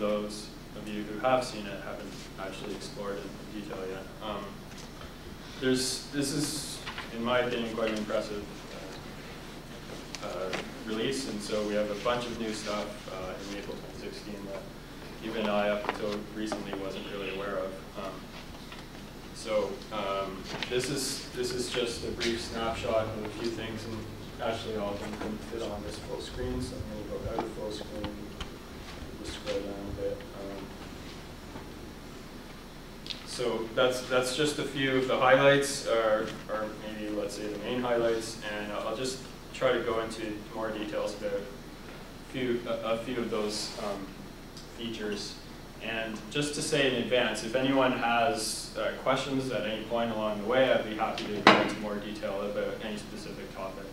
those of you who have seen it haven't actually explored it in detail yet. Um, there's, this is, in my opinion, quite an impressive uh, uh, release, and so we have a bunch of new stuff uh, in Maple 2016 that even I, up until recently, wasn't really aware of. Um, so um, this is this is just a brief snapshot of a few things, and actually all of them can fit on this full screen. So I'm going to go out of full screen, scroll down a bit. Um, so that's that's just a few of the highlights, or, or maybe let's say the main highlights, and I'll just try to go into more details about a few a, a few of those um, features. And just to say in advance, if anyone has uh, questions at any point along the way, I'd be happy to go into more detail about any specific topic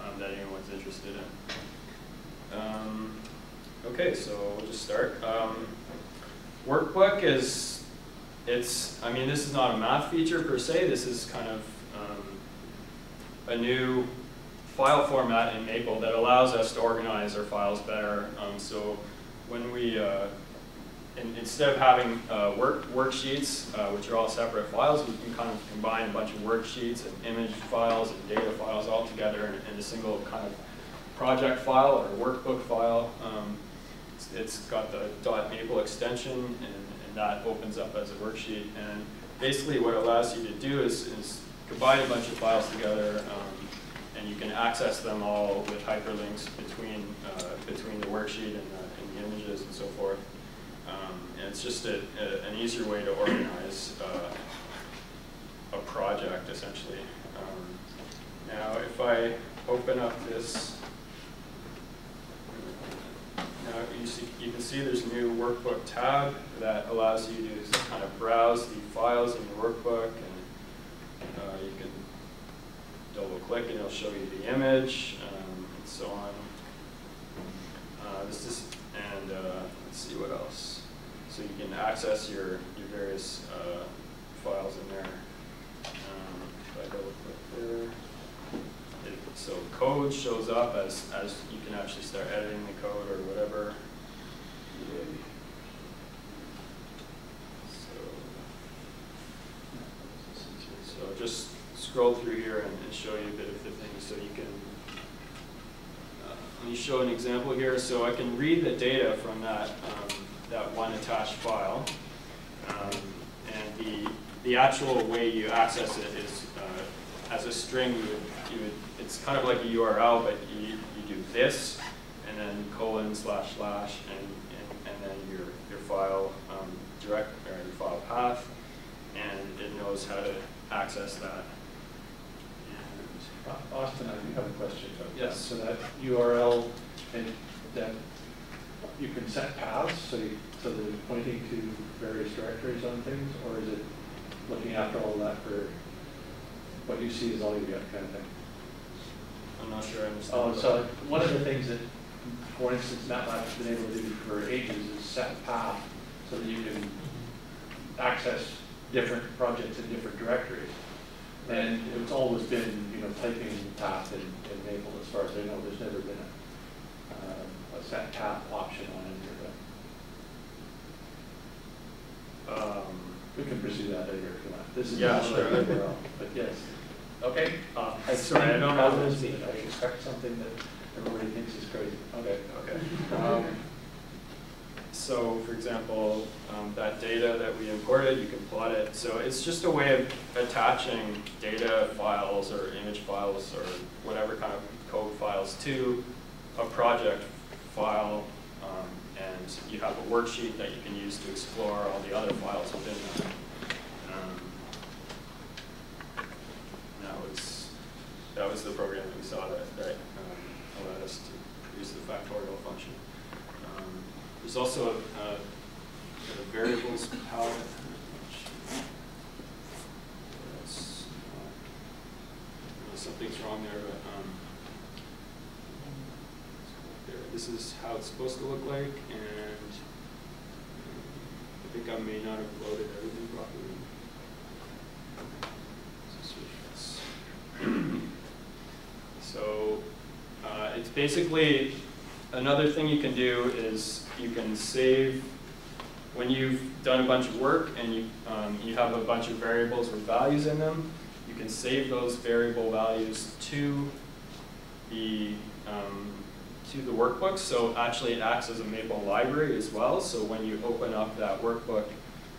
um, that anyone's interested in. Um, okay, so we'll just start. Um, workbook is, it's, I mean, this is not a math feature per se, this is kind of um, a new file format in Maple that allows us to organize our files better. Um, so when we, uh, in, instead of having uh, work worksheets, uh, which are all separate files, we can kind of combine a bunch of worksheets and image files and data files all together in, in a single kind of project file or workbook file. Um, it's, got the .maple extension, and, and that opens up as a worksheet. And basically what it allows you to do is, is combine a bunch of files together, um, and you can access them all with hyperlinks between, uh, between the worksheet and the images and so forth. Um, and it's just a, a, an easier way to organize uh, a project, essentially. Um, now, if I open up this, you, see, you can see there's a new workbook tab that allows you to kind of browse the files in your workbook, and uh, you can double click and it'll show you the image, um, and so on. Uh, this is and uh, let's see what else. So you can access your, your various uh, files in there. Um, if I double click there, so code shows up as, as you can actually start editing the code or whatever. So, so just scroll through here and, and show you a bit of the things so you can let me show an example here. So I can read the data from that, um, that one attached file. Um, and the, the actual way you access it is uh, as a string, you would, you would, it's kind of like a URL, but you, you do this, and then colon slash slash, and, and, and then your, your file um, direct, or your file path, and it knows how to access that. Austin, I do have a question. Yes. So that URL, and that you can set paths, so you, so that it's pointing to various directories on things, or is it looking after all that for what you see is all you get kind of thing? I'm not sure I understand. Oh, so one of the things that, for instance, MATLAB has been able to do for ages is set a path so that you can access different projects in different directories. And it's always been, you know, typing path in, in Maple, as far as I know, there's never been a, uh, a set path option on any of Um, We can pursue that later if you want. This is Yeah, sure. like But yes, okay. Uh, I- sorry, I don't know. But I expect something that everybody thinks is crazy. Okay. okay. Um, so, for example, um, that data that we imported, you can plot it. So it's just a way of attaching data files or image files or whatever kind of code files to a project file. Um, and you have a worksheet that you can use to explore all the other files within that. Um, that was that was the program that we saw that, that um, allowed us to produce the factorial function. Um, there's also a, a, a variables palette. Something's wrong there, but um, there. This is how it's supposed to look like, and I think I may not have loaded everything properly. So uh, it's basically, another thing you can do is you can save, when you've done a bunch of work and you, um, you have a bunch of variables with values in them, you can save those variable values to the, um, to the workbook. So actually it acts as a Maple library as well. So when you open up that workbook,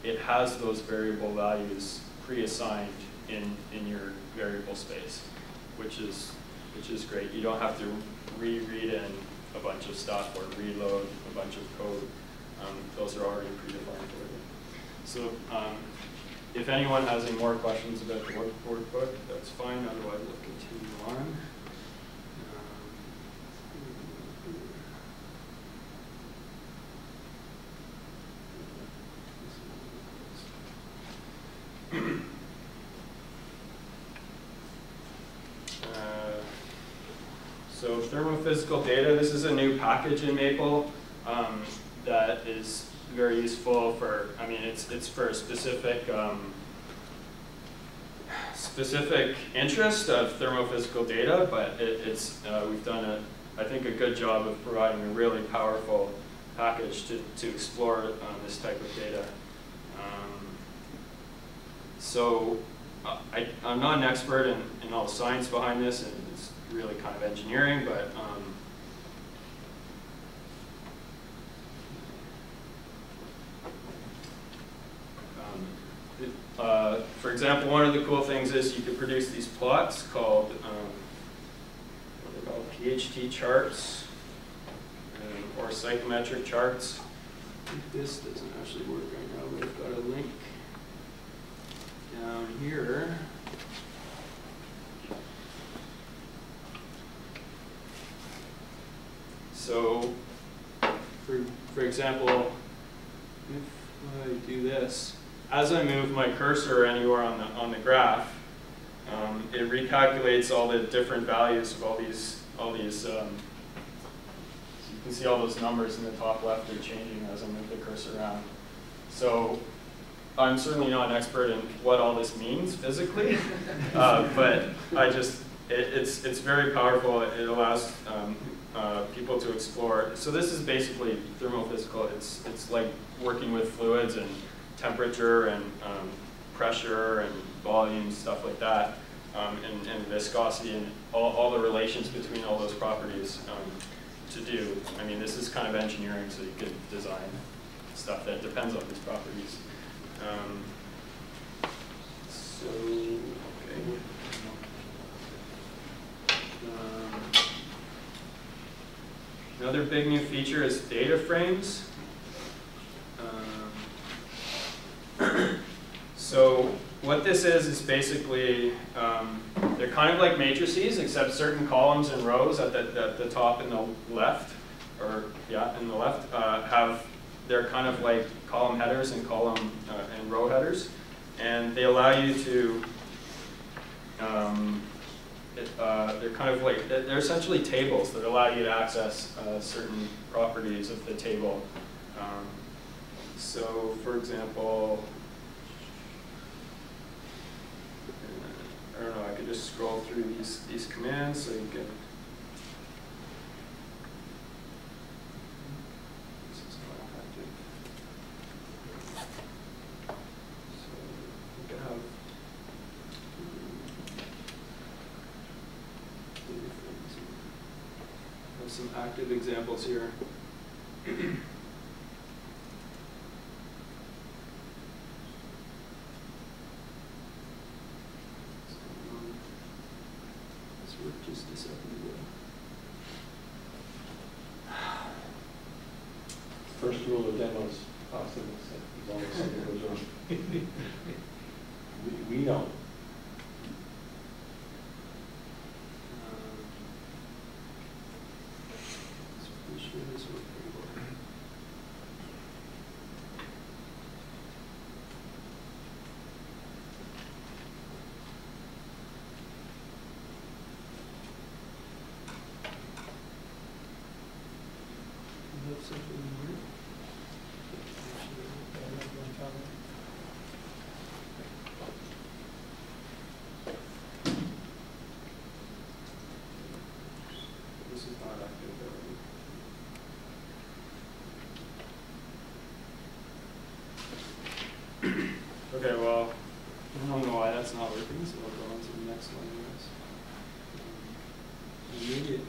it has those variable values pre-assigned in, in your variable space, which is, which is great. You don't have to reread in a bunch of stuff or reload a bunch of code. Um, those are already predefined for you. So um, if anyone has any more questions about the workbook, that's fine. Otherwise, we'll continue on. Uh, So thermophysical data, this is a new package in Maple um, that is very useful for, I mean, it's, it's for a specific, um, specific interest of thermophysical data, but it, it's, uh, we've done a, I think, a good job of providing a really powerful package to, to explore um, this type of data. Um, so uh, I, I'm not an expert in, in all the science behind this, and it's really kind of engineering, but um, it- uh, for example, one of the cool things is you can produce these plots called um, what are they called? PHT charts um, or psychrometric charts. I think This doesn't actually work right now, but I've got a link down here. So, for, for example, if I do this, as I move my cursor anywhere on the, on the graph, um, it recalculates all the different values of all these, all these, um, so you can see all those numbers in the top left are changing as I move the cursor around. So I'm certainly not an expert in what all this means physically, uh, but I just, it, it's, it's very powerful. It allows um, uh, people to explore. So this is basically thermophysical. It's, it's like working with fluids and temperature and um, pressure and volume, stuff like that, um, and, and viscosity and all, all the relations between all those properties um, to do. I mean, this is kind of engineering, so you could design stuff that depends on these properties. Um, so, okay. Um, another big new feature is data frames. Um, so what this is is basically um, they're kind of like matrices, except certain columns and rows at the, the top and the left, or yeah, in the left, uh, have they're kind of like column headers and column uh, and row headers, and they allow you to. Um, it, uh, they're kind of like they're essentially tables that allow you to access uh, certain properties of the table. Um, so, for example, I don't know. I could just scroll through these these commands so you can. Some active examples here. This worked just a second ago. First rule of demos, awesome, as long as something goes wrong. We, we know. Okay, well, I don't know why that's not working, so we'll go on to the next one, I guess. Um, Immediate.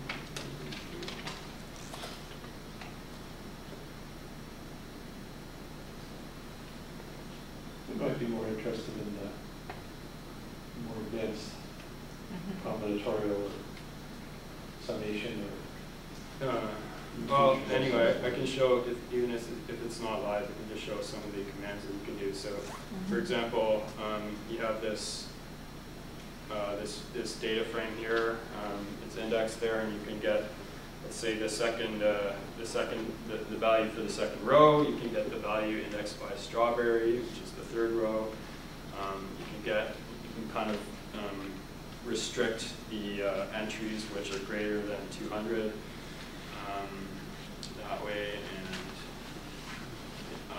It might be more interested in for example, um, you have this, uh, this, this data frame here, um, it's indexed there, and you can get, let's say, the second, uh, the second, the, the value for the second row, you can get the value indexed by strawberry, which is the third row. Um, you can get, you can kind of, um, restrict the, uh, entries which are greater than two hundred um, that way, and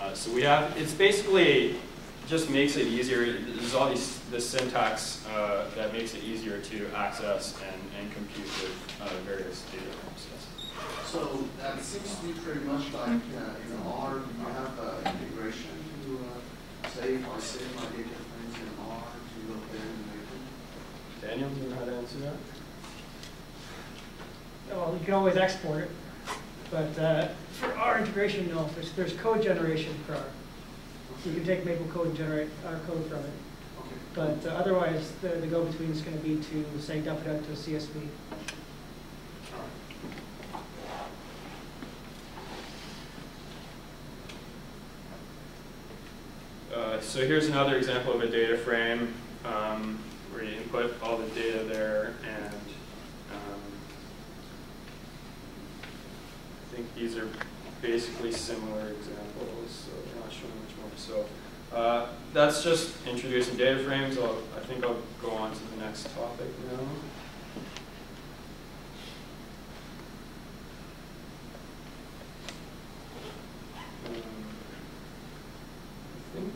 uh, so we have, it's basically, just makes it easier, there's all these, the syntax uh, that makes it easier to access and, and compute with uh, various data frames. So that seems to be pretty much like uh, in R, you have uh, integration to uh, say if I save my data frames in R to look there and make them. Daniel, do you know how to answer that? Well, you can always export it, but uh, for our integration, no, there's, there's code generation for R. So you can take Maple code and generate our code from it. Okay. But uh, otherwise, the, the go-between is going to be to, say, dump it out to a CSV. Uh, so here's another example of a data frame um, where you input all the data there and um, I think these are basically similar examples, so I'm not showing much more. So uh, that's just introducing data frames. I'll, I think I'll go on to the next topic now. Um, I think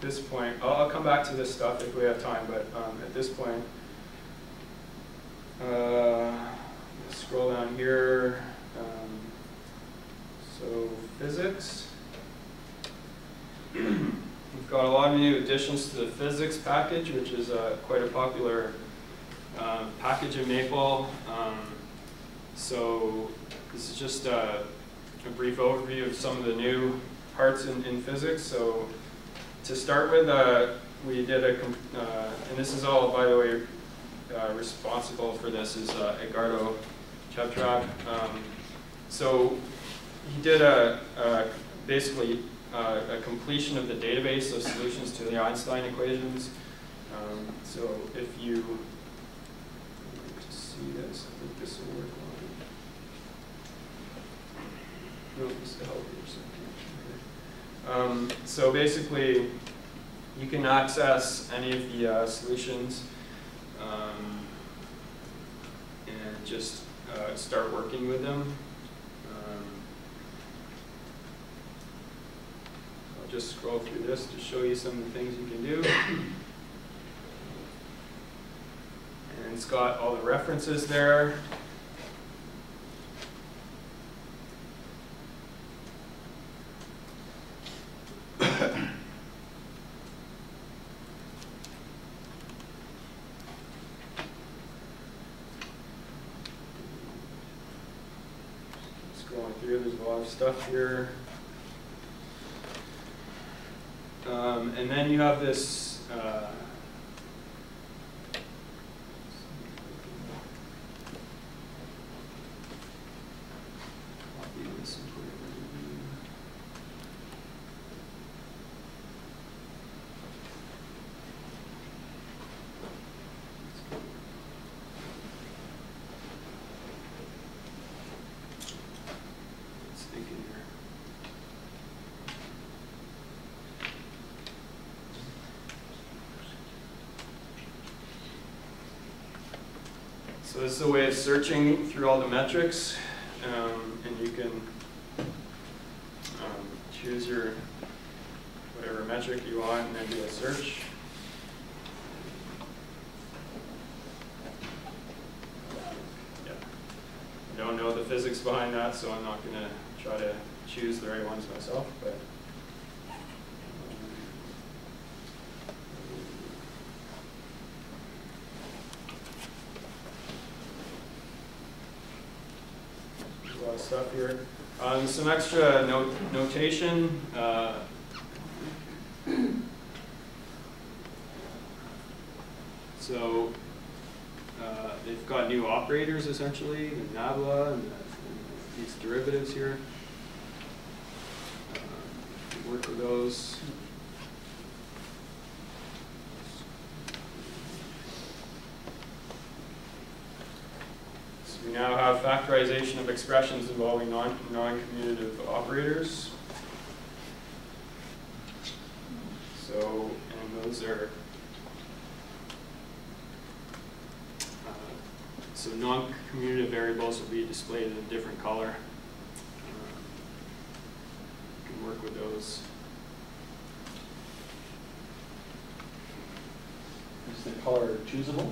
this point, I'll, I'll come back to this stuff if we have time, but um, at this point, uh, scroll down here. Um, so physics. We've got a lot of new additions to the physics package, which is uh, quite a popular uh, package in Maple. Um, so this is just a, a brief overview of some of the new parts in, in physics. So to start with, uh, we did a, uh, and this is all, by the way, uh, responsible for this is uh, Edgardo Cheb-Terrab. Um, so he did a, a basically uh, a completion of the database of solutions to the Einstein equations. Um, so if you see this, I think this will work. on-. Um, so basically, you can access any of the uh, solutions um, and just uh, start working with them. Um, I'll just scroll through this to show you some of the things you can do. And it's got all the references there. Scrolling through, there's a lot of stuff here. Um, and then you have this, uh, copy this and put it in. It's thinking here. So this is a way of searching through all the metrics, um, and you can um, choose your whatever metric you want and then do a search. Yeah. I don't know the physics behind that, so I'm not going to try to choose the right ones myself, but. um, stuff here. Um, some extra note, notation, uh, so, uh, they've got new operators essentially, the Nabla and the- and these derivatives here. Uh, Work with those. So we now have factorization of expressions involving non, non-commutative operators. So, and those are, uh, so non-commutative variables will be displayed in a different color. You Can work with those. Is the color choosable?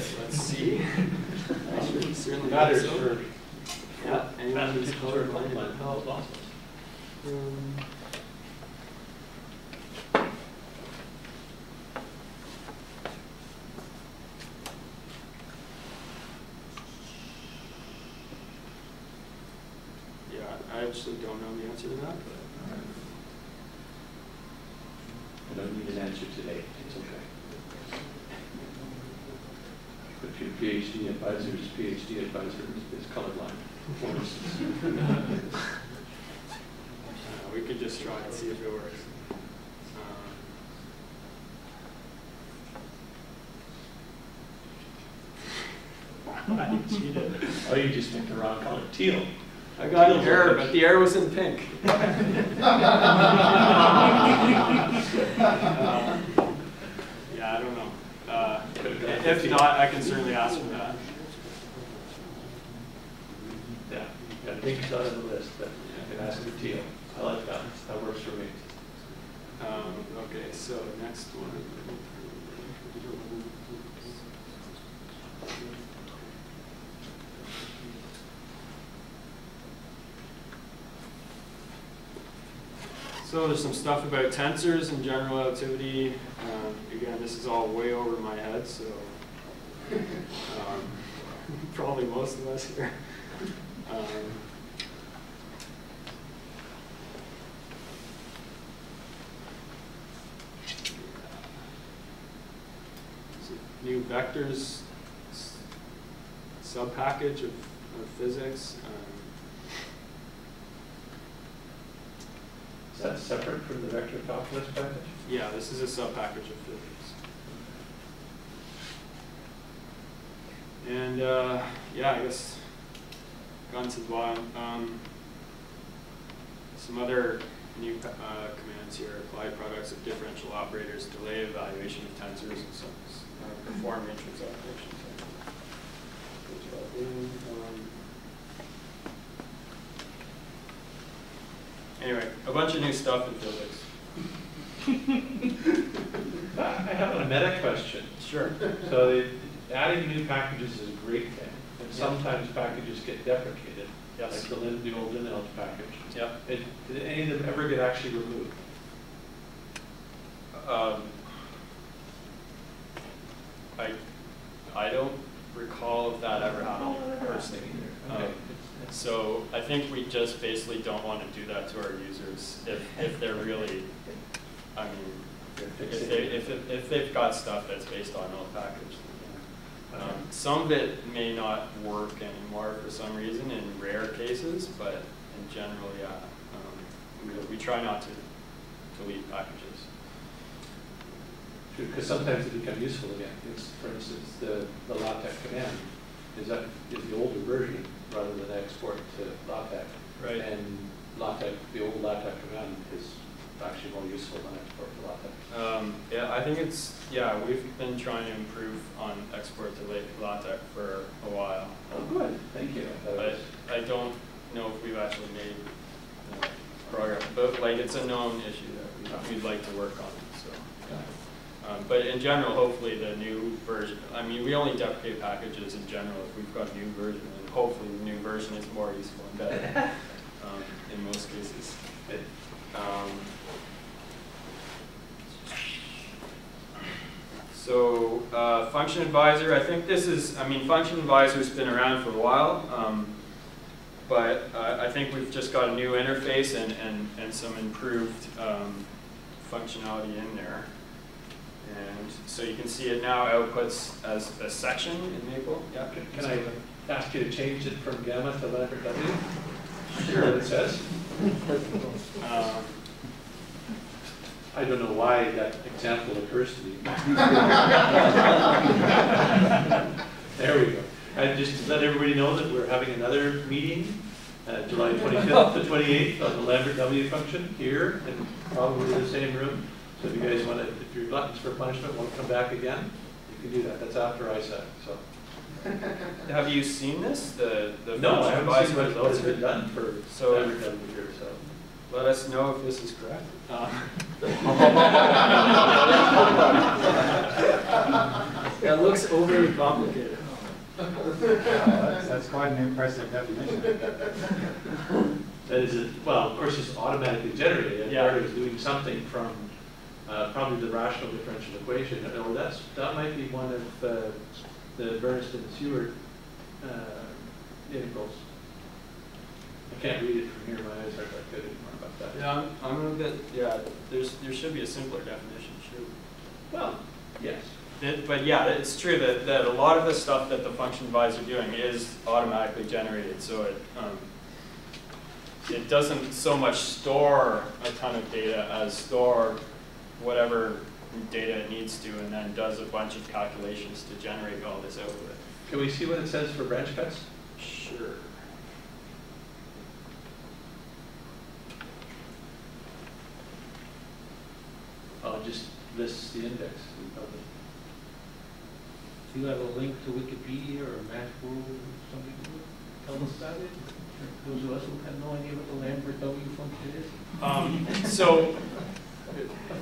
PhD advisor's PhD advisor is colorblind, for instance. Uh, we could just try and see if it works. Um, I cheated. Oh, you just picked the wrong color, teal. I got an Teal's error, but the error was in pink. Uh, Yeah, I don't know. If not, I can certainly ask for that. Yeah, yeah, pink's not on the list, but I can ask for teal. I like that, that works for me. Um, Okay, so next one. So there's some stuff about tensors and general relativity. Um, Again, this is all way over my head, so um, probably most of us here. Um, New vectors subpackage of, of physics. um, Is that separate from the vector calculus package? Yeah, this is a subpackage of physics. And, uh, yeah, I guess, gone to the bottom, um, some other new, uh, commands here, apply products of differential operators, delay evaluation of tensors and some, uh, perform matrix operations. Um, Anyway, a bunch of new stuff in physics. I have a meta question. Sure. So the- adding new packages is a great thing, and sometimes packages get deprecated. Yes. Like the the old linalg package. Yep. Did did any of them ever get actually removed? Um, I, I don't recall if that ever happened personally. Okay. Um, So I think we just basically don't want to do that to our users if, if they're really, I mean, if, they, if, if they've got stuff that's based on old package. Um, Some of it may not work anymore for some reason in rare cases, but in general, yeah. Um, We, we try not to delete packages. Because sometimes they become useful again. It's, for instance, the, the LaTeX command is that, is the older version rather than export to LaTeX. Right. And LaTeX, the old LaTeX command is actually more useful than export to LaTeX. Um, yeah, I think it's, yeah, we've been trying to improve on export to LaTeX for a while. Oh, good, thank you. But I don't know if we've actually made you know, progress, but like, it's a known issue that we- we'd like to work on, so. Um, but in general, hopefully the new version, I mean, we only deprecate packages in general if we've got a new version, hopefully the new version is more useful and better, um, in most cases. Um, So, uh, function advisor, I think this is, I mean, function advisor's been around for a while, um, but uh, I think we've just got a new interface and, and, and some improved um, functionality in there. And so you can see it now outputs as a section in Maple, yeah. Can can I ask you to change it from gamma to Lambert W? Sure. What it says? Um, I don't know why that example occurs to me. There we go. And just to let everybody know that we're having another meeting, uh, July 25th to 28th on the Lambert W function here, in probably the same room. So if you guys want to, if your gluttons for punishment want to come back again, you can do that. That's after ISSAC, so. Have you seen this, the, the No, I haven't seen advisor what what has been done for So- Lambert W here, so. Let us know if this is correct. That looks overly complicated. That's that's quite an impressive definition. That is, a- well, of course, it's automatically generated, and Yeah. part is doing something from uh, probably the rational differential equation, or that's, that might be one of uh, the Bernston Seward uh, integrals. I can't read it from here, my eyes aren't that good anymore about that. Yeah, I'm, I'm a bit, yeah, there's, there should be a simpler definition, sure. Well, yes. It- But yeah, it's true that, that a lot of the stuff that the function advisor doing is automatically generated, so it, um, it doesn't so much store a ton of data as store whatever data it needs to, and then does a bunch of calculations to generate all this output. Can we see what it says for branch cuts? Sure. Oh, it just lists the index. Do you have a link to Wikipedia or MathWorld or something to tell us about it? Those of us who have no idea what the Lambert W function is? Um, so,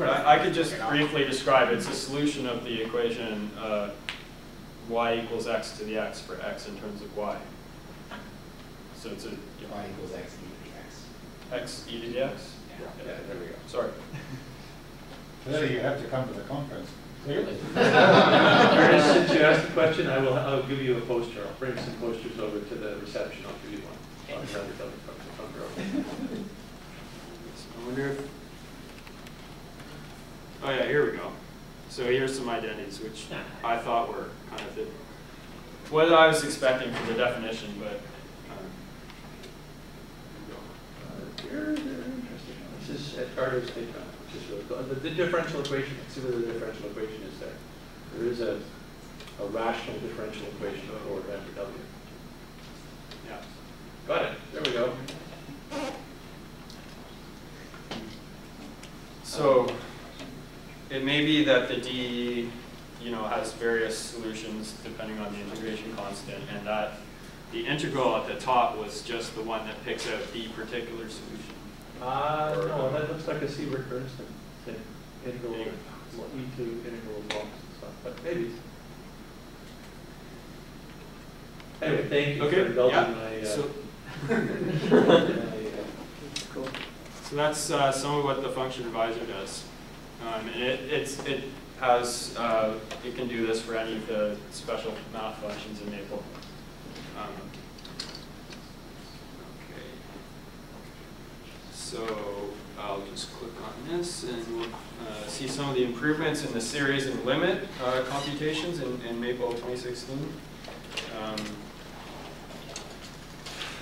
I, I could just briefly describe, it. it's a solution of the equation, uh, y equals x to the x for x in terms of y. So it's a, y equals x e to the x. x e to the x? Yeah. Yeah, there we go, sorry. Clearly, you have to come to the conference. Clearly. Ernest, since you asked the question, I will, I'll give you a poster. I'll bring some posters over to the reception. I'll give you one. I'll send it over from the front row. So I wonder if, oh yeah, here we go. So here's some identities, which I thought were kind of the, what I was expecting for the definition, but, um, here we go. They're, they're interesting. This is at Carter's Bank, which is really cool. The, the differential equation, let's see what the differential equation is there. There is a, a rational differential equation for W. yeah. Got it, there we go. So it may be that the DE, you know, has various solutions depending on the integration constant, and that the integral at the top was just the one that picks out the particular solution. Uh, no, that looks like a Siebert Bernstein thing, integral, Yeah. well, E to integral of blocks and stuff, but maybe. Anyway, thank you for Okay, indulging yeah. my, uh, So, my, uh, Cool. so that's uh, some of what the function advisor does. Um, and it, it's, it has, uh, it can do this for any of the special math functions in Maple. Um, Okay. So I'll just click on this and we'll uh, see some of the improvements in the series and limit uh, computations in, in Maple 2016. Um,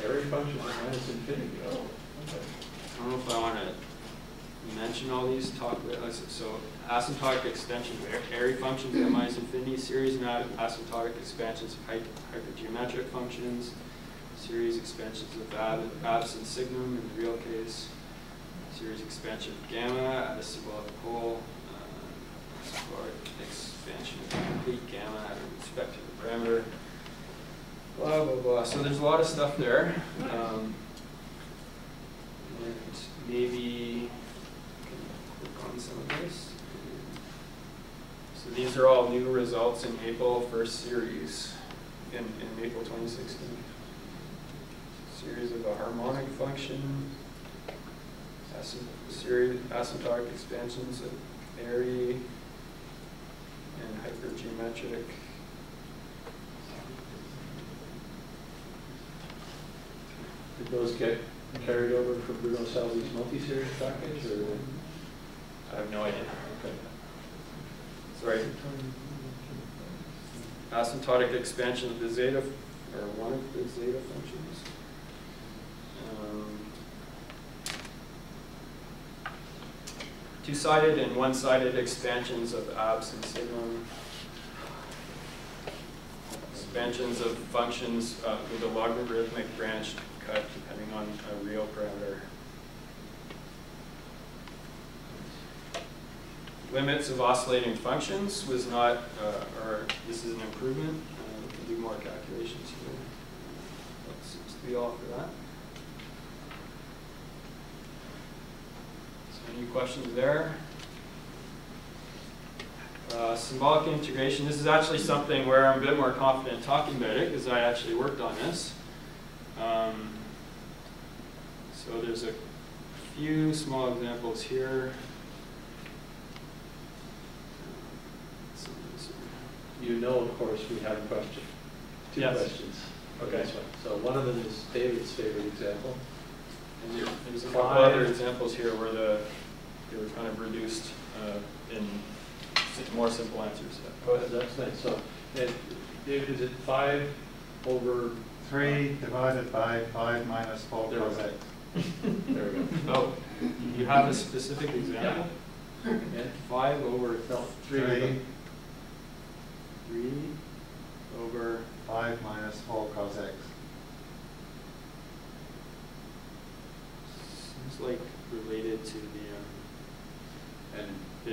area function minus infinity, oh, okay. I don't know if I want to mention all these talk, uh, so asymptotic extensions of a- area functions at minus infinity, series and asymptotic expansions of hy- hypergeometric functions, series expansions of ab- abs and signum in the real case, series expansion of gamma at a symbolic pole, uh, expansion of complete gamma with respect to the parameter, blah, blah, blah. So there's a lot of stuff there. Um, and maybe on some of this. So these are all new results in April first series in, in Maple 2016. Series of a harmonic function, asymptotic expansions of airy and hypergeometric. Did those get carried over from Bruno Salvy's multi-series package, or? I have no idea. Okay. Sorry. Asymptotic expansion of the zeta, or one of the zeta functions. Um, Two-sided and one-sided expansions of abs and sigma. Expansions of functions uh, with a logarithmic branch cut depending on a real parameter. Limits of oscillating functions was not, uh, or this is an improvement. Uh, We can do more calculations here. That seems to be all for that. So any questions there? Uh, Symbolic integration, this is actually something where I'm a bit more confident talking about it because I actually worked on this. Um, So there's a few small examples here. Some of these are- You know, of course, we have a question, two Yes. questions. Okay. one. So one of them is David's favorite example. And there- there's a couple Five. other examples here where the, they were kind of reduced uh, in more simple answers. Go ahead. That's nice, so, and David, is it five over, Three divided by five minus four There we cos go. x. there we go. Oh, you have a specific example? And Five over No, three. Three, three over, five minus four cos x. seems like related to the, um, And, the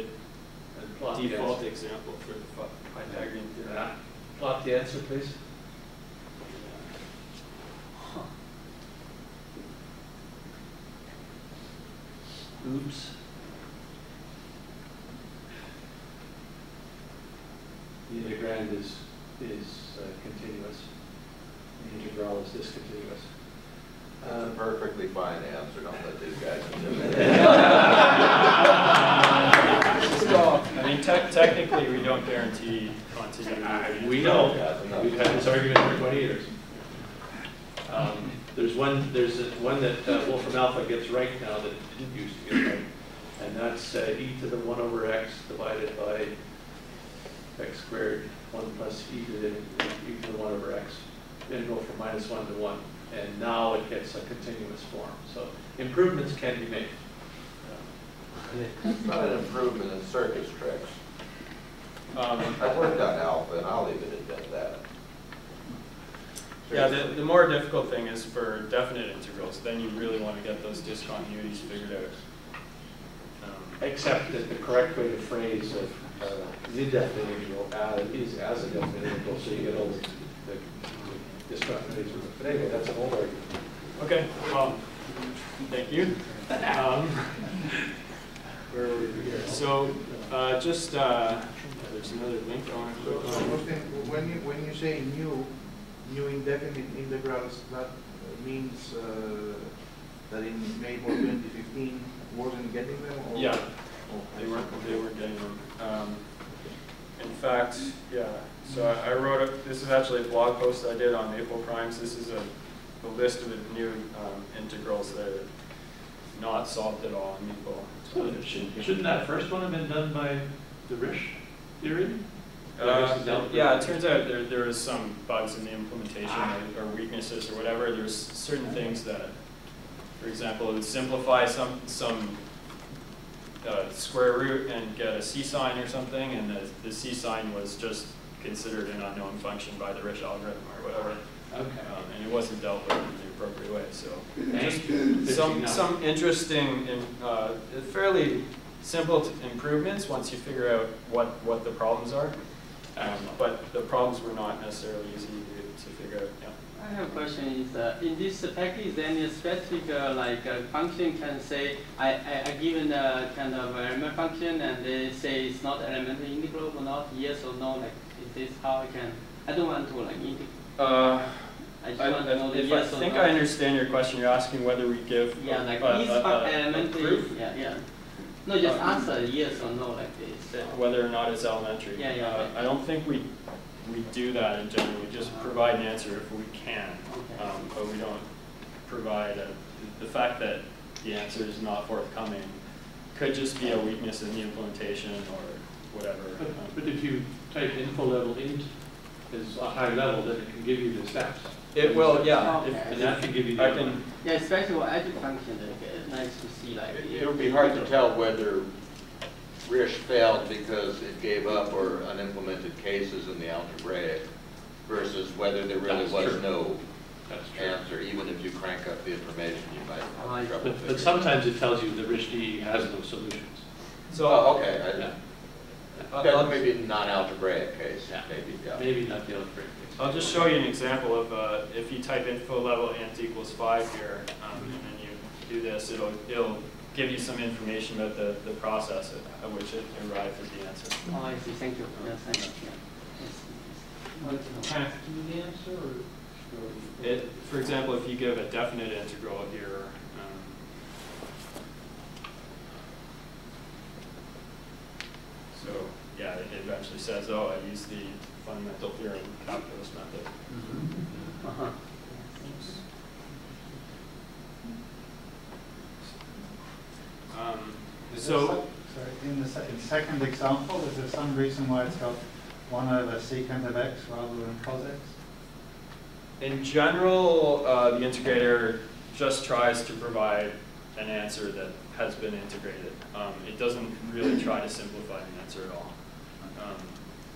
and plot default answer. example for the Pythagorean theorem. Yeah. Plot the answer, please. Oops. The integrand is, is uh, continuous. The integral is discontinuous. That's a Um, perfectly fine answer, don't let these guys I mean, tec- technically, we don't guarantee continuity. We know, we've had this argument for twenty years. Um, There's one, there's a- one that uh, Wolfram Alpha gets right now that it didn't used to get right. And that's uh, e to the one over x divided by x squared, one plus e to the, e to the one over x. Integral from minus one to one. And now it gets a continuous form. So improvements can be made. It's not an improvement in circus tricks. Um, I worked on alpha and I'll even admit that. Yeah, the, the more difficult thing is for definite integrals, then you really want to get those discontinuities figured out. Um, Except that the correct way to phrase of uh, the indefinite integral uh, is as a definite integral, so you get all the the discontinuities. But anyway, that's an old argument. Okay, well, thank you. Um, Where were we here? So, uh, just, uh, there's another link I want to So, click on. Agustin, when you, when you say new, new indefinite integrals, that uh, means uh, that in Maple 2015 wasn't getting them? or- Yeah, Oh, They weren't, they weren't getting them. Um, In fact, yeah, so I I wrote, a- this is actually a blog post I did on MaplePrimes. This is a, a list of the new um, integrals that are not solved at all in maple. Shouldn't that first one have been done by the Risch theory? Uh, Yeah, it turns out there, there is some bugs in the implementation or- or weaknesses or whatever. There's certain things that, for example, it would simplify some, some uh, square root and get a C sign or something, and the, the C sign was just considered an unknown function by the Risch algorithm or whatever. Okay. Um, And it wasn't dealt with in the appropriate way, so. You. Some, some interesting, and uh, fairly simple t- improvements once you figure out what, what the problems are. Um, But the problems were not necessarily easy to, to figure out, yeah. I have a question is, uh, in this package, is there any specific, uh, like, uh, function can say, I, I, I given a kind of element function and they say it's not elementary integral or not, yes or no, like, is this how I can, I don't want to like integrate, Uh, I just I- want to know the I yes or no. think I understand your question, you're asking whether we give. Yeah, like, a- is a- fa- a- a proof? yeah, yeah. No, just Uh, answer yes or no like this. Whether or not it's elementary. Yeah, yeah. Uh, I don't think we, we do that in general, we just provide an answer if we can. Okay. Um, but we don't provide a, the fact that the answer is not forthcoming could just be a weakness in the implementation or whatever. But, Um, but if you type info level int as a high level, then it can give you the steps. It will, yeah. Okay. if- And that can give you the. I can, Yeah, especially for edge function, like, uh, nice to see like. It would be hard to tell whether Risch failed because it gave up or unimplemented cases in the algebraic versus whether there really That's was true. no That's true. answer. Even if you crank up the information, you might I have trouble But, but sometimes it tells you the Risch DE has no solutions. so. Oh, okay, I- Yeah. I'll- That I'll- non-algebraic case, Yeah. maybe, yeah. Maybe not the algebraic case. I'll just show you an example of, uh, if you type info level int equals five here, um, and then you do this, it'll, it'll give you some information about the, the process at, at which it arrived at the answer. Oh, I see, thank you, yes, thank you, yeah. Yes, yes. Good to know. Path to the answer or? It, for example, if you give a definite integral here, um, so, yeah, it eventually says, oh, I used the fundamental theorem calculus method. Uh-huh. Um, Is so. Sorry, in the se- in second example, is there some reason why it's got one over secant of x rather than cos x? In general, uh, the integrator just tries to provide an answer that has been integrated. Um, it doesn't really try to simplify the answer at all. Um,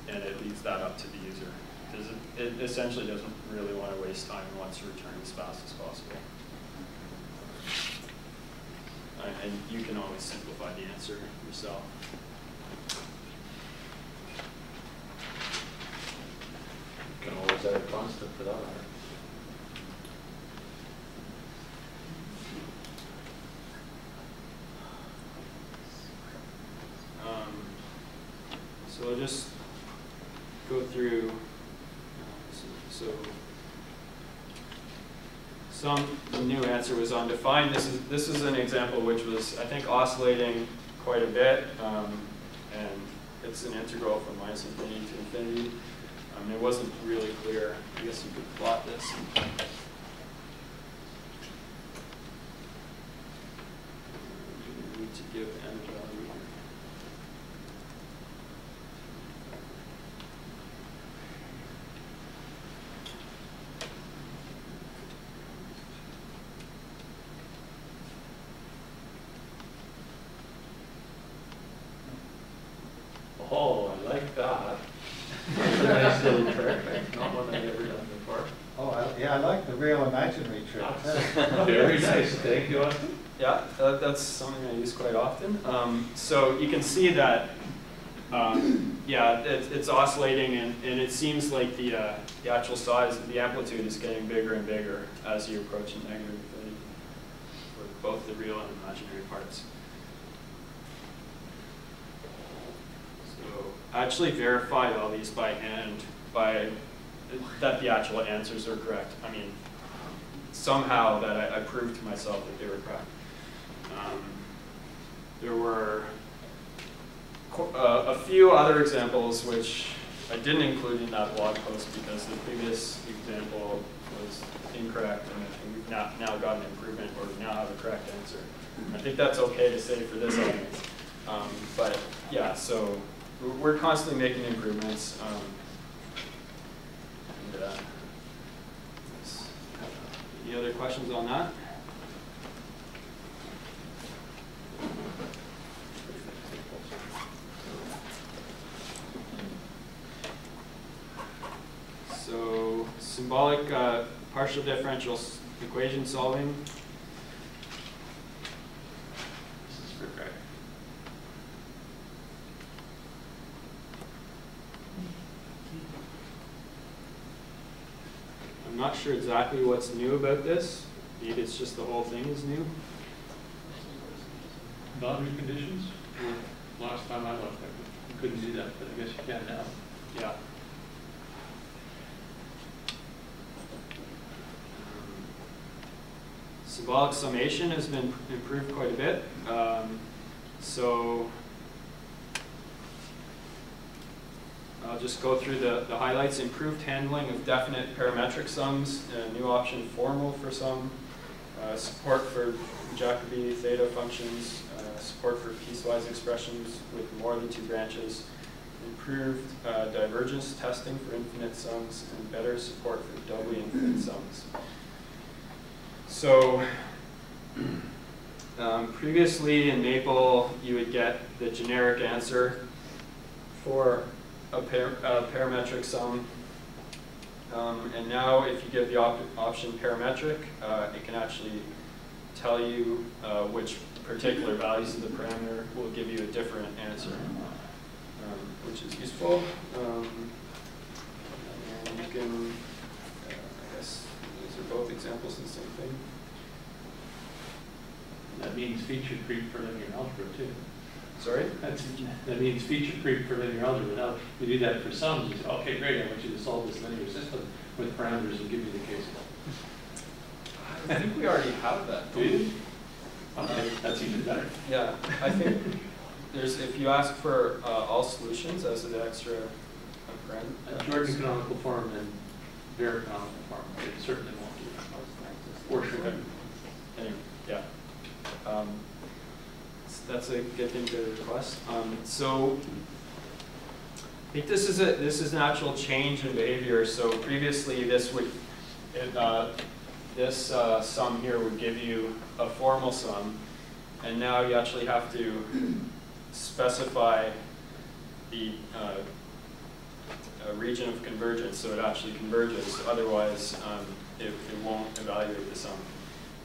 and it leaves that up to the user. Because it, it essentially doesn't really want to waste time and wants to return as fast as possible. And, and you can always simplify the answer yourself. You can always add a constant for that. Um, So I'll just go through, uh, so, so some, new answer was undefined. This is, this is an example which was, I think, oscillating quite a bit. Um, and it's an integral from minus infinity to infinity. Um, it wasn't really clear. I guess you could plot this. To give n a value here. Oh, I like that. That's a nice little trick, not one I've ever done before. Oh, I- yeah, I like the real imaginary trick. That's Very nice, thank you, Austin. Yeah, that, that's something I use quite often. Um, so you can see that, um, yeah, it, it's oscillating and, and it seems like the, uh, the actual size, the amplitude is getting bigger and bigger as you approach a negative infinity for both the real and imaginary parts. So I actually verified all these by hand, by, that the actual answers are correct. I mean, somehow that I, I proved to myself that they were correct. Um, there were uh, a few other examples which I didn't include in that blog post because the previous example was incorrect and we've now, now got an improvement or now have a correct answer. I think that's okay to say for this audience. Um, but yeah, so we're- constantly making improvements. Um, and, uh. Any other questions on that? So symbolic uh, partial differential equation solving. This is for Greg. I'm not sure exactly what's new about this. Maybe it's just the whole thing is new. Boundary conditions, last time I looked, I couldn't do that, but I guess you can now. Yeah. Symbolic summation has been improved quite a bit. Um, So I'll just go through the, the highlights. Improved handling of definite parametric sums, a new option formal for some, uh, support for Jacobi theta functions, uh, support for piecewise expressions with more than two branches, improved uh, divergence testing for infinite sums, and better support for doubly infinite sums. So um, previously in Maple, you would get the generic answer for a, par a parametric sum. Um, and now if you give the op option parametric, uh, it can actually tell you uh, which particular values of the parameter will give you a different answer, um, which is useful. Um, and you can, uh, I guess, these are both examples of the same thing. That means feature creep for linear algebra too. Sorry? That's, that means feature creep for linear algebra. Now, we do that for sums, you say, okay, great, I want you to solve this linear system with parameters and give me the case. I think we already have that. Do you? Okay, that's even better. Yeah, I think there's, if you ask for uh, all solutions as an extra friend. Uh, Jordan canonical form and their canonical form, it certainly won't do that. Or should it? Anyway, yeah. Um, s- That's a good thing to request. Um, So I think this is a, this is an actual change in behavior. So previously, this would, it, uh, this uh, sum here would give you a formal sum. And now you actually have to specify the uh, a region of convergence, so it actually converges. Otherwise, um, it, it won't evaluate the sum.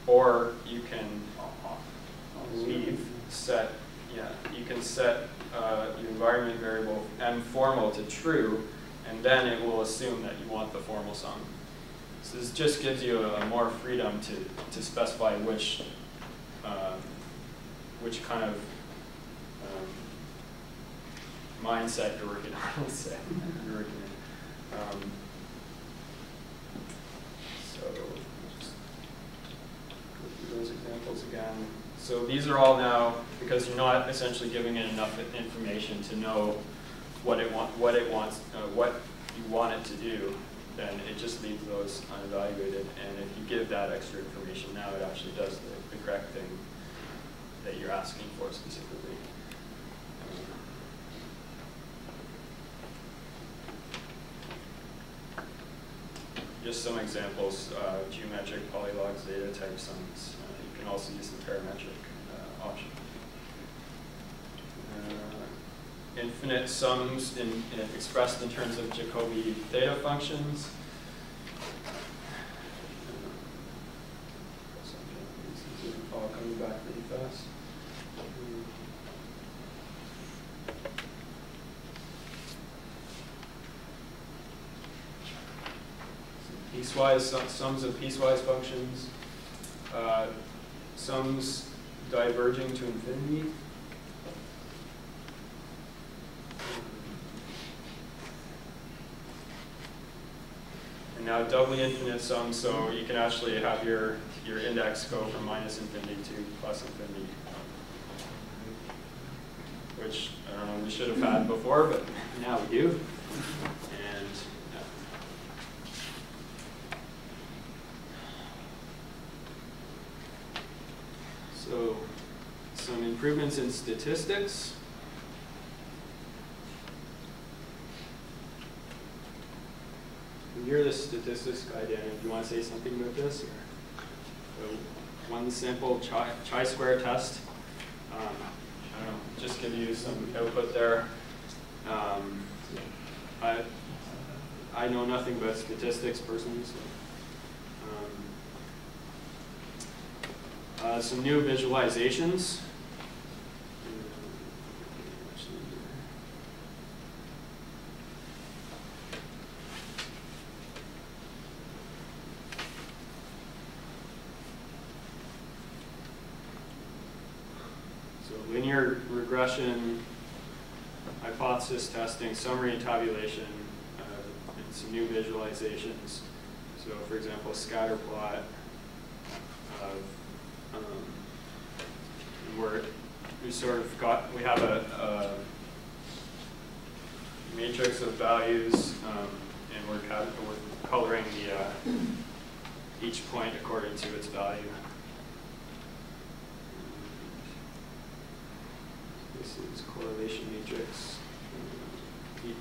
Or you can leave set, yeah, you can set uh, your environment variable m formal to true, and then it will assume that you want the formal sum. So this just gives you a, a more freedom to, to specify which, um, which kind of um, mindset you're working on, let's say. You're working in. Um, so, go through those examples again. So these are all now, because you're not essentially giving it enough information to know what it want, what it wants, uh, what you want it to do, then it just leaves those unevaluated. And if you give that extra information now, it actually does the, the correct thing that you're asking for specifically. Just some examples, uh, geometric, polylog, zeta type sums. Can also use the parametric uh, option. Uh, infinite sums in, in expressed in terms of Jacobi theta functions. All coming back piecewise, sums of piecewise functions, uh, sums diverging to infinity. And now doubly infinite sums, so you can actually have your, your index go from minus infinity to plus infinity. Which, I don't know, we should have had before, but now we do. And yeah. So, some improvements in statistics. You're the statistics guy, Dan. Do you want to say something about this? Or? One simple chi, chi-square test. Um, I don't know, just give you some output there. Um, I, I know nothing about statistics personally, so. Um, uh, some new visualizations. So linear regression, hypothesis testing, summary and tabulation, uh, and some new visualizations. So for example, a scatter plot of um, where we sort of got, we have a, a matrix of values, um, and we're, we're coloring the, uh, each point according to its value. This matrix, heat.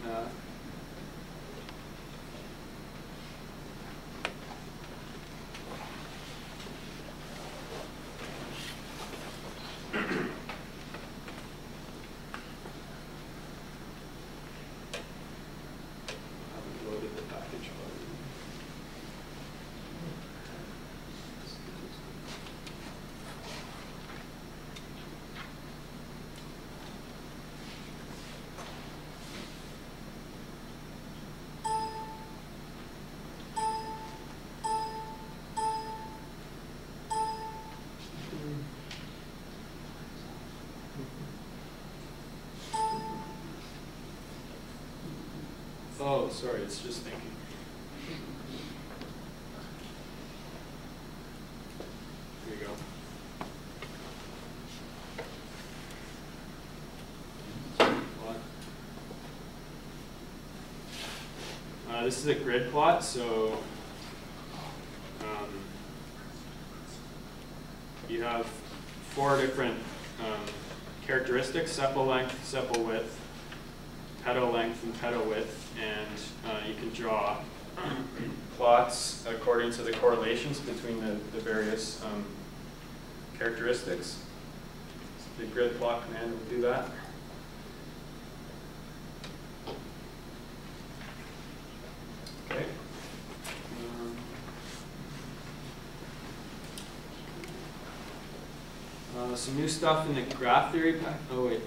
haven't loaded the package already. Oh, sorry, it's just thinking. There you go. Uh, this is a grid plot, so um, you have four different um, characteristics: sepal length, sepal width, petal length and petal width, and uh, you can draw plots according to the correlations between the, the various um, characteristics. The grid plot command will do that. Okay. Um, Uh, some new stuff in the graph theory pack. Oh wait.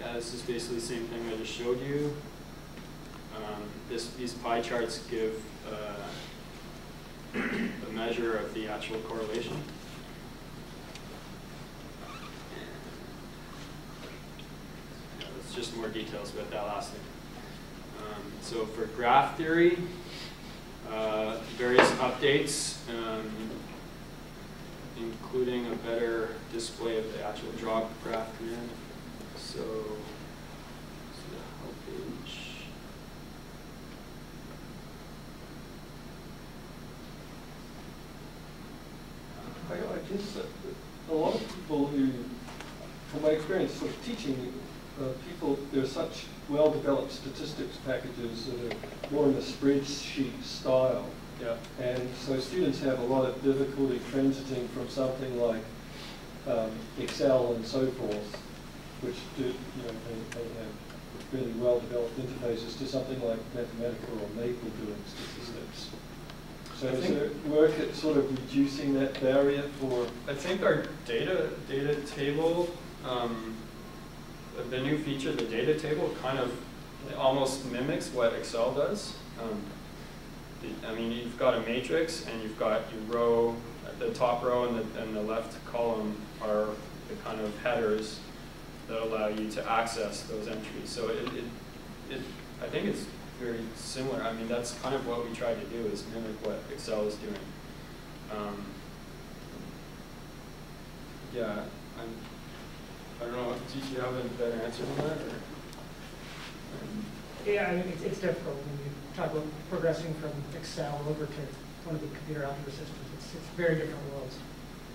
Yeah, this is basically the same thing I just showed you. Um, this, these pie charts give uh, a measure of the actual correlation. Yeah, just more details about that last thing. Um, so for graph theory, uh, various updates, um, including a better display of the actual draw graph command. So the help page. I, I guess that a lot of people who, from my experience sort of teaching, uh, people, there are such well-developed statistics packages that are more in the spreadsheet style. Yeah. And so students have a lot of difficulty transiting from something like um, Excel and so forth, which do, you know, they, they have really well-developed interfaces to something like Mathematica or Maple doing statistics. So I is think- there work at sort of reducing that barrier for I think our data data table, um, the new feature, the data table, kind of it almost mimics what Excel does. Um, I mean, you've got a matrix and you've got your row, the top row and the, and the left column are the kind of headers that allow you to access those entries. So it, it, it I think it's very similar. I mean, that's kind of what we tried to do is mimic what Excel is doing. Um, yeah, I'm, I don't know, do you have a better answer than that, or? Yeah, I mean, it's, it's difficult when you talk about progressing from Excel over to one of the computer algebra systems. It's, it's very different worlds,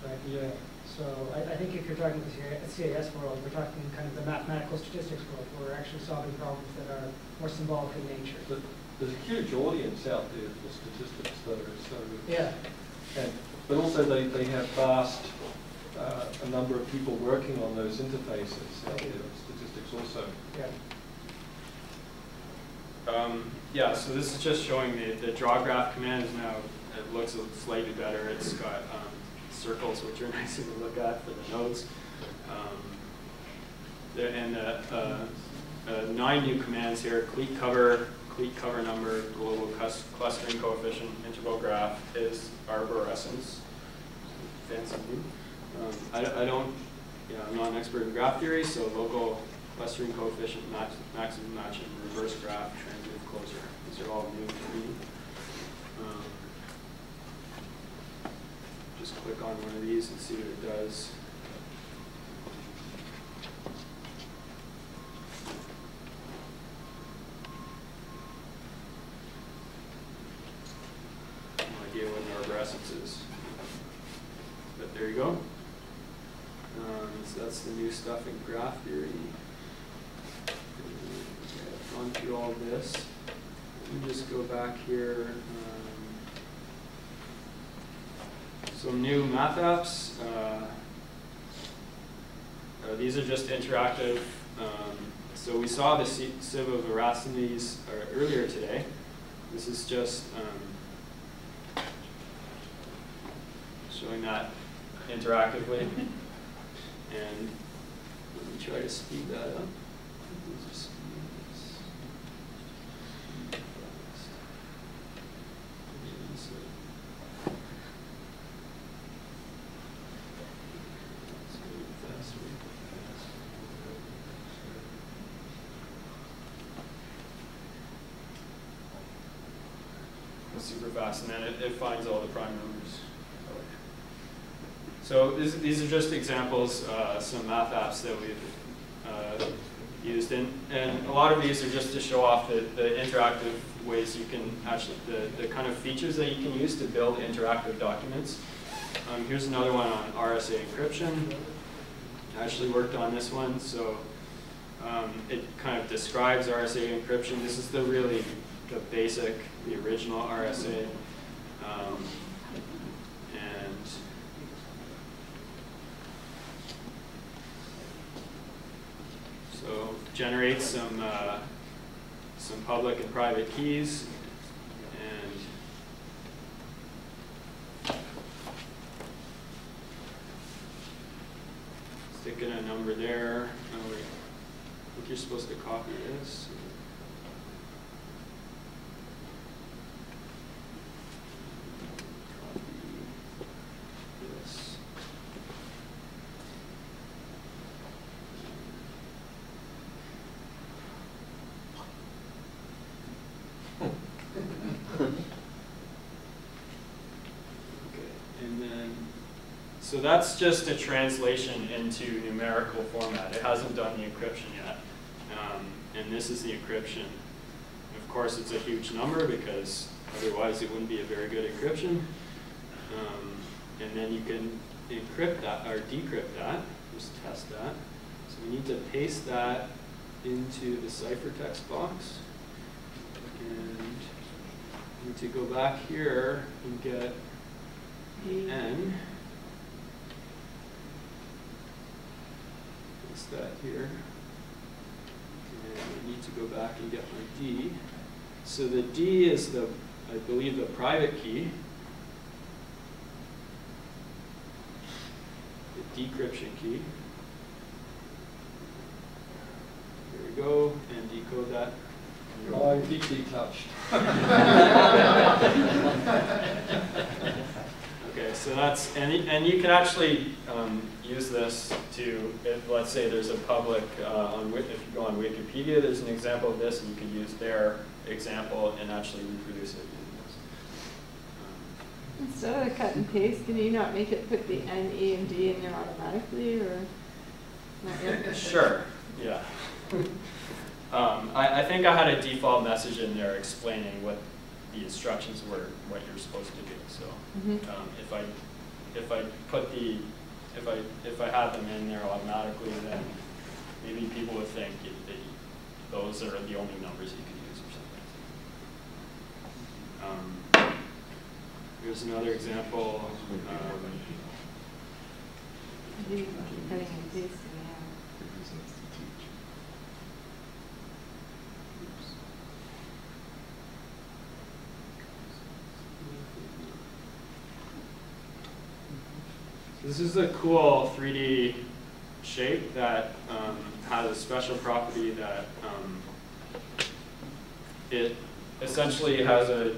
right? Yeah. So I, I think if you're talking the CAS world, we're talking kind of the mathematical statistics world, where we're actually solving problems that are more symbolic in nature. But there's a huge audience out there for statistics that are so. Yeah, And, but also they, they have vast, uh, a number of people working on those interfaces out there, statistics also. yeah. Um, yeah, so this is just showing the, the draw graph command is now, it looks slightly better. It's got um, circles, which are nicer to look at for the nodes. Um, there, and uh, uh, uh, nine new commands here, clique cover, clique cover number, global clustering coefficient, interval graph, is arborescence. Fancy new. Um, I, don't- I don't, yeah, I'm not an expert in graph theory, so local clustering coefficient, max, maximum matching, reverse graph. These are all new to me. Um, Just click on one of these and see what it does. No idea what an is. But there you go. Um, so that's the new stuff in graph theory. Okay, I've gone through all this. Let me just go back here. Um, some new math apps. Uh, uh, these are just interactive. Um, so we saw the si- sieve of Erasmus uh, earlier today. This is just um, showing that interactively. And let me try to speed that up. These are speeds. And so- Let's go faster. Super fast, and then it, it finds all the prime numbers. So this, these are just examples, uh, some math apps that we've uh, used, and, and a lot of these are just to show off the, the interactive ways you can actually, the, the kind of features that you can use to build interactive documents. Um, here's another one on RSA encryption. I actually worked on this one, so um, it kind of describes RSA encryption. This is the really the basic, the original RSA. Um, and so generates some uh, some public and private keys and stick in a number there. Oh. I think you're supposed to copy this. Copy this. Okay, and then, so that's just a translation into numerical format. It hasn't done the encryption yet. Um, and this is the encryption. Of course, it's a huge number because otherwise it wouldn't be a very good encryption. Um, and then you can encrypt that or decrypt that, just test that. So we need to paste that into the ciphertext box. And we need to go back here and get n. Paste that here. And I need to go back and get my D. So the D is the, I believe, the private key. The decryption key. Here we go, and decode that. Oh, I'm deeply touched. Okay, so that's, and, and you can actually um, use this to, if, let's say there's a public, uh, on, if you go on Wikipedia, there's an example of this, and you can use their example and actually reproduce it using this. Instead of the cut and paste, can you not make it put the N, E, and D in there automatically, or? Not. Sure, yeah. Um, I, I think I had a default message in there explaining what the instructions were, what you're supposed to do, so. Mhm. Um, if I, if I put the, if I, if I have them in there automatically, then maybe people would think it- that those are the only numbers you can use or something. Um, Here's another example. um, I do keep cutting and pasting, yeah. This is a cool 3D shape that um, has a special property that um, it essentially has a,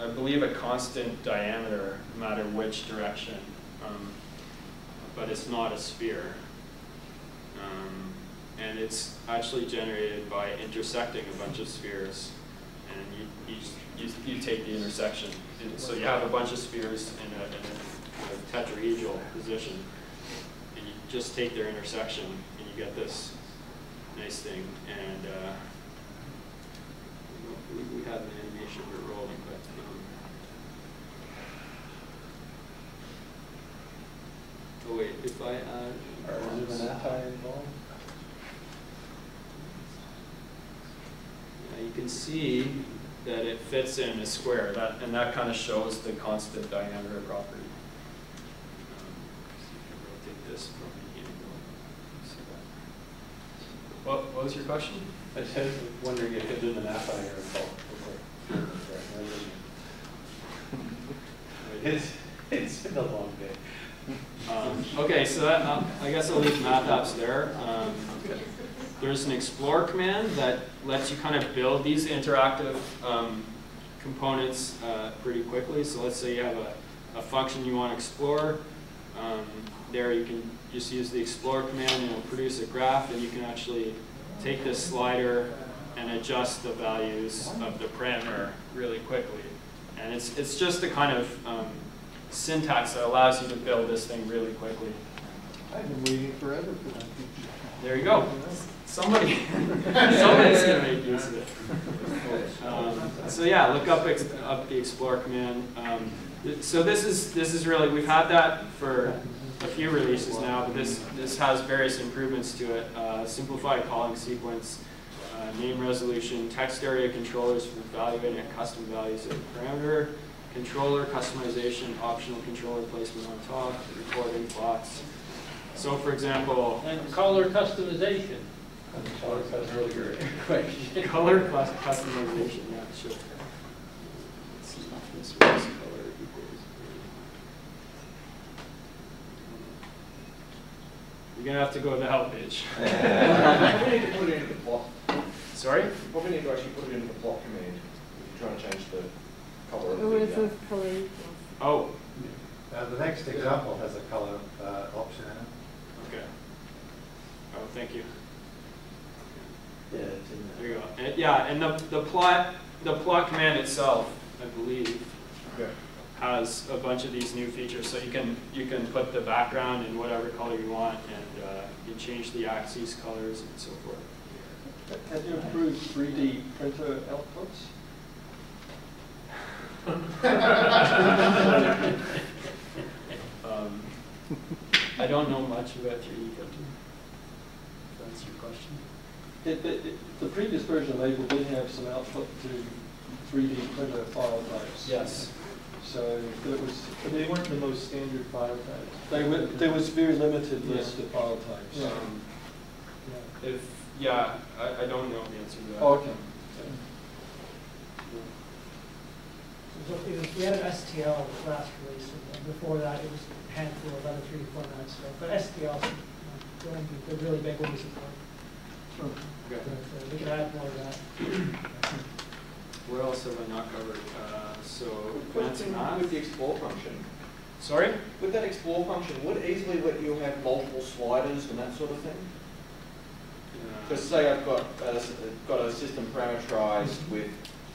I believe, a constant diameter no matter which direction, um, but it's not a sphere. Um, and it's actually generated by intersecting a bunch of spheres. And you, you, you, you take the intersection. And so you have a bunch of spheres in a, in a, a tetrahedral position. And you just take their intersection and you get this nice thing. And uh, we, we have an animation of it rolling, but um, oh wait, if I add. An anti involved? Yeah, you can see that it fits in a square, that, and that kind of shows the constant diameter property. Um, see if I Rotate this from the angle. See that? What, what was your question? I was wondering if it did an appetizer involved. It's, it's been a long day. Um, Okay, so that, uh, I guess I'll leave math apps there. Um, There's an explore command that lets you kind of build these interactive um, components uh, pretty quickly. So let's say you have a, a function you want to explore. Um, There you can just use the explore command and it'll produce a graph and you can actually take this slider and adjust the values of the parameter really quickly. And it's, it's just the kind of um, syntax that allows you to build this thing really quickly. I've been waiting forever for that. There you go. Somebody, somebody's gonna make use of it. Um, So yeah, look up, ex- up the explore command. Um, th- So this is, this is really, we've had that for a few releases now, but this, this has various improvements to it. Uh, Simplified calling sequence, uh, name resolution, text area controllers for evaluating custom values of the parameter, controller customization, optional controller placement on top, recording plots. So for example, And color customization. That's really great. Color customization, yeah, sure. Let's see if this was color equals. You're gonna have to go to the help page. Probably need to put it into the plot, Sorry? probably need to actually put it into the plot command if you're trying to change the color of the Oh, it video. color. Oh, Uh, the next example has a color, uh, option in it. okay. Oh, thank you. Yeah, it's in There you go. And, yeah, and the, the plot, the plot command itself, I believe, Okay. Has a bunch of these new features. So you can, you can put the background in whatever color you want and, uh, you change the axes colors and so forth. Have you improved 3D printer outputs? Um, I don't know much about 3D printing. That's your question. It, it, it- the previous version of Maple did have some output to 3D printer file types. Yes. So there was, They weren't the most standard file types. they were, there was very limited Yeah. list of file types. Yeah. Um, Yeah. if, yeah, I, I don't know the answer to that. Oh, okay. So it was, we had an STL last release, and before that, it was a handful of other three format stuff, but STL, uh, going to the really big ones support. Okay. But, uh, We can add more of that. What else have I not covered? Uh, so, Question math. with the explore function. Sorry? With that explore function, would easily let you have multiple sliders and that sort of thing? Uh, So say I've got, a got a system parameterized with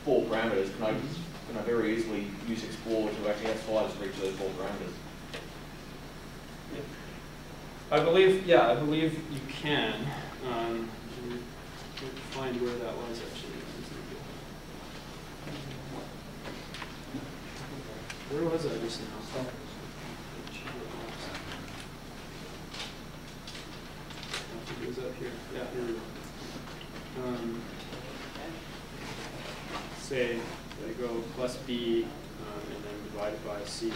four parameters, can I, can I very easily use explore to actually have sliders for each of those four parameters? I believe, yeah, I believe you can. Um, find where that was actually. Where was I just now? I It was up here. Yeah, here we go. Um, say, I go plus B, um, and then divided by C.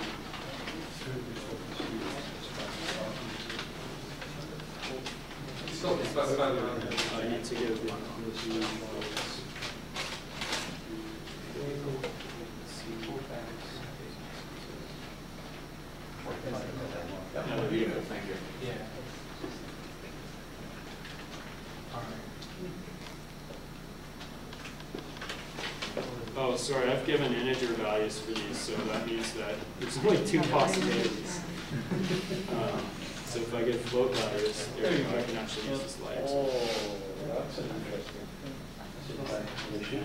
I need to give the Yeah, beautiful, thank you. Oh, sorry, I've given integer values for these, so that means that there's only two possibilities. Um, So if I get float ladders, there you go, I can actually use the sliders. Oh, that's an interesting. issue.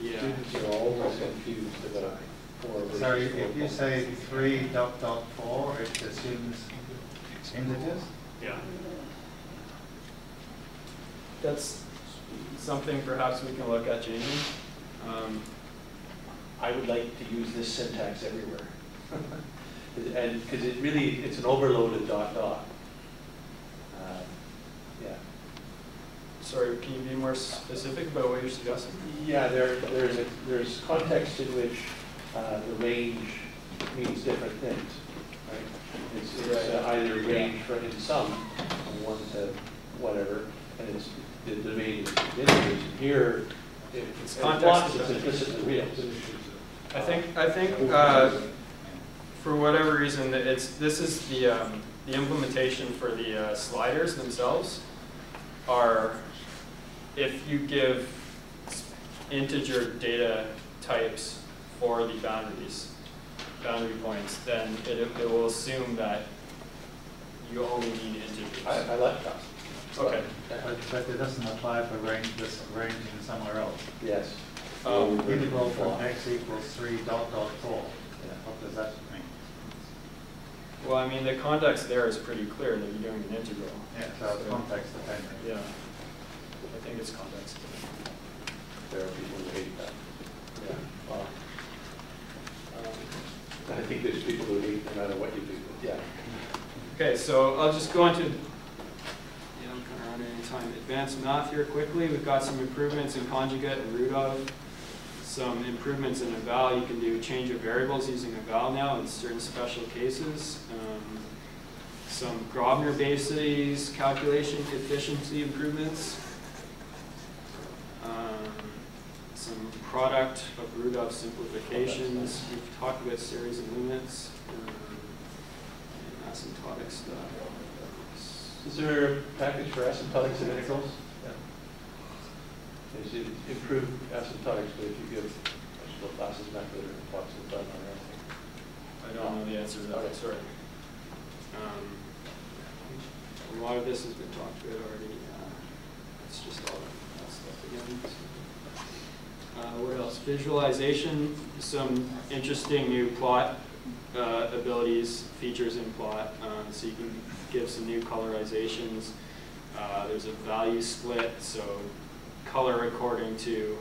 Yeah. Students are always confused about four versus So if you say three dot dot four, it assumes integers? Yeah. That's something perhaps we can look at changing. Um, I would like to use this syntax everywhere. And, because it really, it's an overloaded dot dot. Um, Yeah. Sorry, can you be more specific about what you're suggesting? Yeah, there, there's a, there's context in which uh, the range means different things, right? It's, it's uh, either range for in sum, from one to whatever, and it's, the domain is. Here, It's context dependent. real. I think, I think, uh, for whatever reason, that it's, this is the, um, the implementation for the uh, sliders themselves are, if you give integer data types for the boundaries, boundary points, then it, it will assume that you only need integers. I, I like that. Okay. But, but it doesn't apply for range, this ranging somewhere else. Yes. Um, Integral from x equals three dot dot four. Yeah. What does that mean? Well, I mean, the context there is pretty clear that you're doing an integral. Yeah, so it's context dependent. Yeah. I think it's context. There are people who hate that. Yeah. Well, Um, I think there's people who hate no matter what you do. Yeah. Okay, so I'll just go into, yeah, I'm kind of running out of time. Advanced math here quickly. We've got some improvements in conjugate and root of. Some improvements in eval. You can do change of variables using eval now in certain special cases. Um, some Grobner bases calculation efficiency improvements. Um, some product of root of simplifications. We've talked about series and limits. Um, and asymptotic stuff. Is there a package for asymptotics and integrals? Is it improved asymptotics, but if you give actual classes method or plots of fun or anything? I don't know the answer to that, Okay. sorry. Um, A lot of this has been talked about already. uh, It's just all that stuff again. Uh, What else? Visualization, some interesting new plot uh, abilities, features in plot. um, So you can give some new colorizations. Uh, There's a value split, so color according to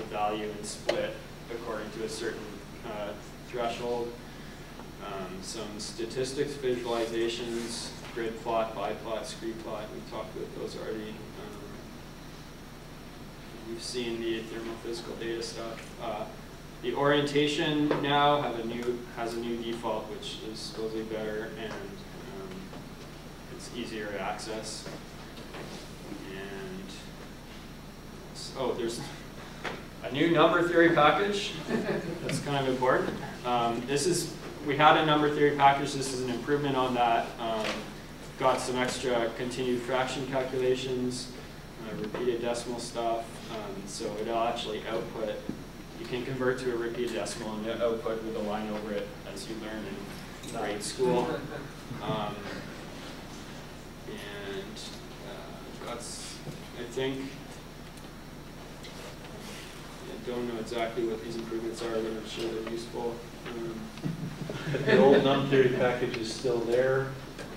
a value and split according to a certain uh, threshold. Um, some statistics visualizations, grid plot, biplot, scree plot, we talked about those already. Um, You've seen the thermophysical data stuff. Uh, the orientation now have a new, has a new default, which is supposedly better and easier to access. And, oh, there's a new number theory package. That's kind of important. Um, this is, we had a number theory package. This is an improvement on that. Um, got some extra continued fraction calculations, uh, repeated decimal stuff. Um, so it'll actually output, you can convert to a repeated decimal and it'll output with a line over it as you learn in grade school. And uh, that's, I think, I don't know exactly what these improvements are, but I'm sure they're useful. Um, The old num theory package is still there,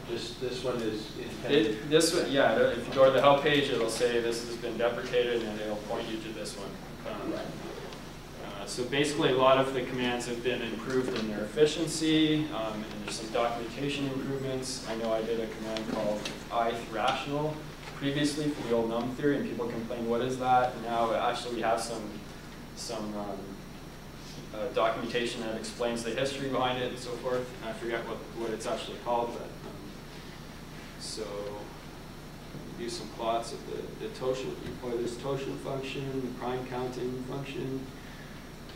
just this one is intended. It, this, one- yeah, if you go to the help page, it'll say this has been deprecated and it'll point you to this one. Um, uh, So basically, a lot of the commands have been improved in their efficiency, um, and there's some documentation improvements. I know I did a command called ith rational previously for the old num theory, and people complained, what is that? Now, actually, we have some, some um, uh, documentation that explains the history behind it and so forth. I forget what, what it's actually called, but, um, so, do some plots of the, the Toshin, or this totient function, the prime counting function,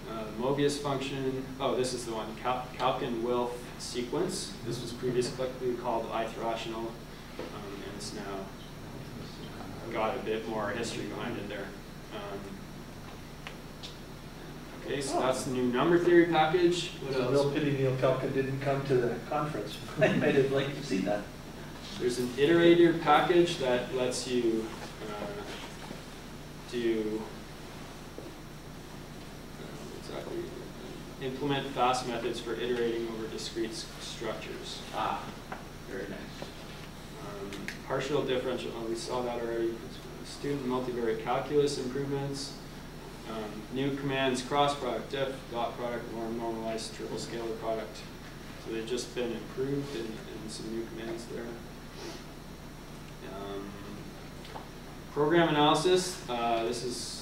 uh, Mobius function, oh, this is the one, Cal Calkin-Wilf sequence. This was previously called ith rational, um, and it's now got a bit more history behind it there. Um, Okay, so that's the new number theory package. What It's a real pity Neil Calkin didn't come to the conference. I might have liked to see that. There's an iterator package that lets you uh, do implement fast methods for iterating over discrete structures. Ah, very nice. Um, partial differential, oh, we saw that already. Student multivariate calculus improvements. Um, new commands, cross product, diff, dot product, norm, normalized, triple scalar product. So they've just been improved and, and some new commands there. Um, program analysis, uh, this is,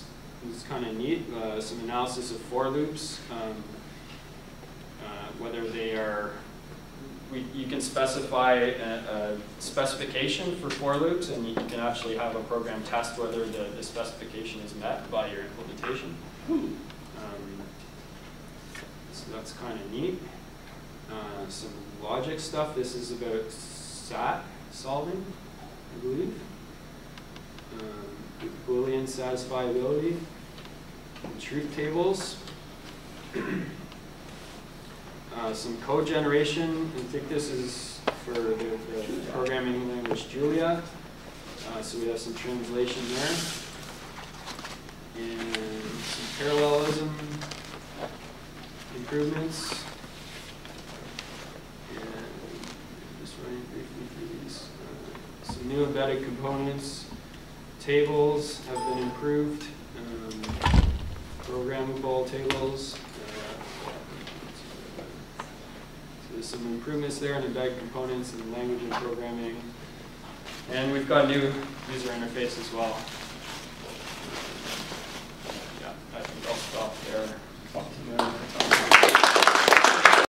is kind of neat. Uh, some analysis of for loops, um, uh, whether they are we, you can specify a, a specification for for loops, and you can actually have a program test whether the, the specification is met by your implementation. Um, so that's kind of neat. Uh, some logic stuff. This is about SAT solving, I believe. Boolean satisfiability, and truth tables. Uh, some code generation, I think this is for the, the programming language Julia. Uh, so we have some translation there. And some parallelism improvements. And just running briefly through these. Uh, some new embedded components. Tables have been improved, um, programmable tables. Uh, so there's some improvements there in embed components and language and programming. And we've got a new user interface as well. Yeah, I think I'll stop there.